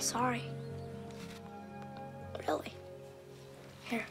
Sorry. Really. Here.